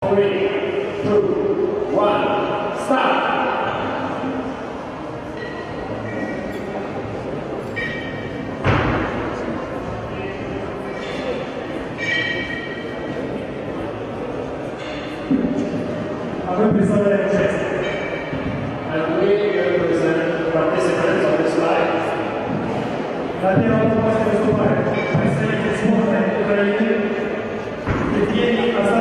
Three, two, one, start. А ви представляєте честь. And we represent participants of this life. На первом плане выступает представитель сборной Украины Евгений Азарчук.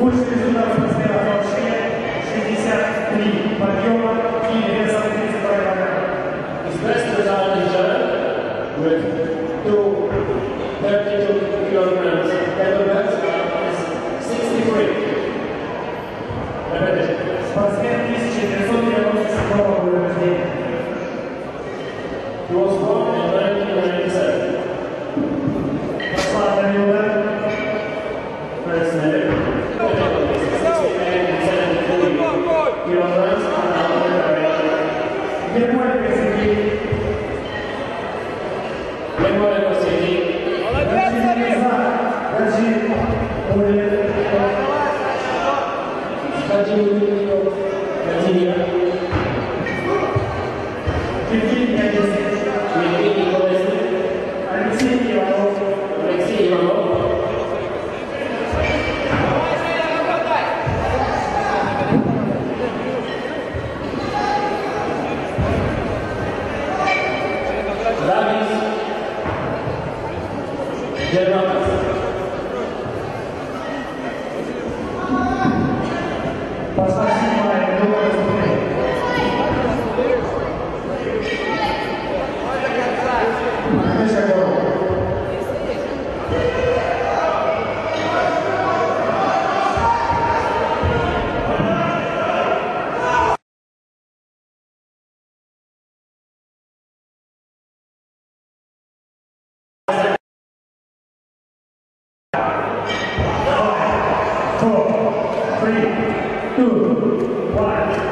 Лучший результат спортсмена вообще 63 подъема и весом 32 килограмма. His best result is done with two 32 kilograms kettlebells is 63. Repetition. Спортсмен 1997 года рождения. He was born Gerard. Pasal two, one.